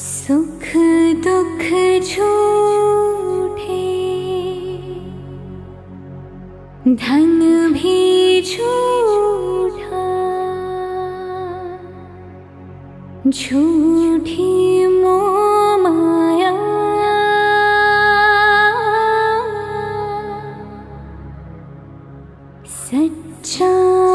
सुख दुख झूठे धन भी झूठा झूठी मो माया सच्चा